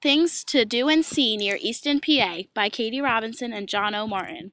Things to Do and See Near Easton, PA by Katie Robinson and John O. Martin.